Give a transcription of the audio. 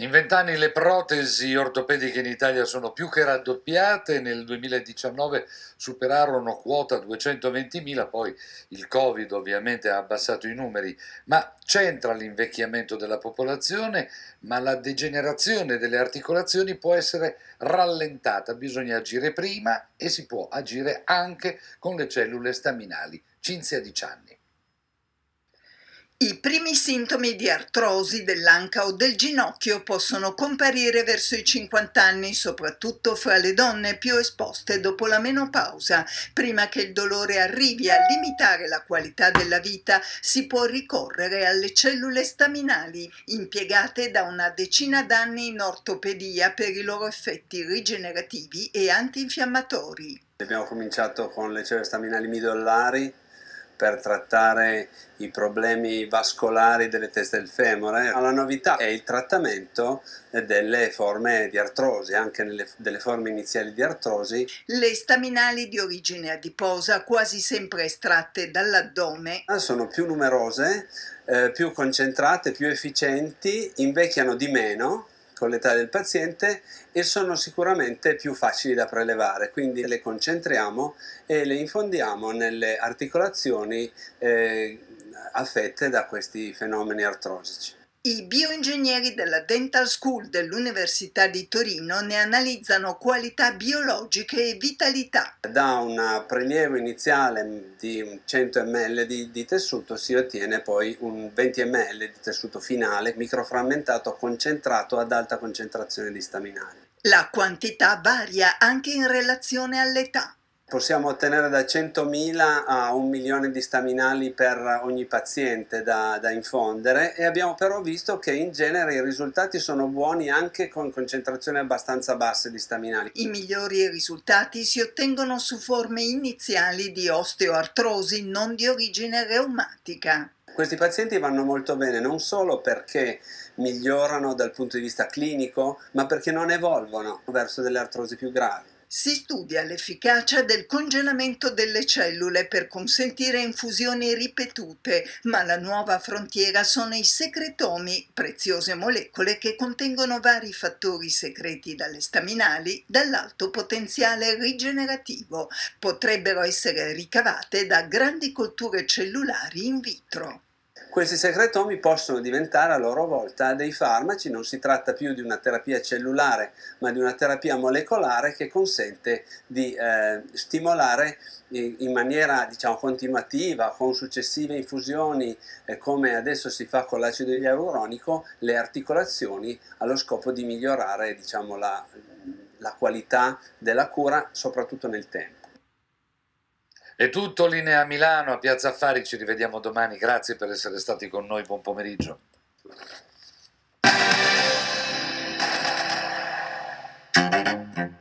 In vent'anni le protesi ortopediche in Italia sono più che raddoppiate, nel 2019 superarono quota 220.000, poi il Covid ovviamente ha abbassato i numeri, ma c'entra l'invecchiamento della popolazione, ma la degenerazione delle articolazioni può essere rallentata, bisogna agire prima e si può agire anche con le cellule staminali. Cinzia Dicianni. I primi sintomi di artrosi dell'anca o del ginocchio possono comparire verso i 50 anni, soprattutto fra le donne più esposte dopo la menopausa. Prima che il dolore arrivi a limitare la qualità della vita, si può ricorrere alle cellule staminali, impiegate da una decina d'anni in ortopedia per i loro effetti rigenerativi e antinfiammatori. Abbiamo cominciato con le cellule staminali midollari per trattare i problemi vascolari delle teste del femore. La novità è il trattamento delle forme di artrosi, anche nelle, delle forme iniziali di artrosi. Le staminali di origine adiposa, quasi sempre estratte dall'addome, sono più numerose, eh, più concentrate, più efficienti, invecchiano di meno con l'età del paziente e sono sicuramente più facili da prelevare, quindi le concentriamo e le infondiamo nelle articolazioni eh, affette da questi fenomeni artrosici. I bioingegneri della Dental School dell'Università di Torino ne analizzano qualità biologiche e vitalità. Da un prelievo iniziale di 100 ml di, di, tessuto si ottiene poi un 20 ml di tessuto finale microframmentato concentrato ad alta concentrazione di staminali. La quantità varia anche in relazione all'età. Possiamo ottenere da 100.000 a un milione di staminali per ogni paziente da, da, infondere e abbiamo però visto che in genere i risultati sono buoni anche con concentrazioni abbastanza basse di staminali. I migliori risultati si ottengono su forme iniziali di osteoartrosi non di origine reumatica. Questi pazienti vanno molto bene non solo perché migliorano dal punto di vista clinico, ma perché non evolvono verso delle artrosi più gravi. Si studia l'efficacia del congelamento delle cellule per consentire infusioni ripetute, ma la nuova frontiera sono i secretomi, preziose molecole che contengono vari fattori secreti dalle staminali dall'alto potenziale rigenerativo. Potrebbero essere ricavate da grandi colture cellulari in vitro. Questi secretomi possono diventare a loro volta dei farmaci, non si tratta più di una terapia cellulare ma di una terapia molecolare che consente di eh, stimolare in maniera diciamo, continuativa con successive infusioni eh, come adesso si fa con l'acido ialuronico le articolazioni allo scopo di migliorare diciamo, la, la qualità della cura soprattutto nel tempo. È tutto linea Milano, a Piazza Affari, ci rivediamo domani, grazie per essere stati con noi, buon pomeriggio. Thank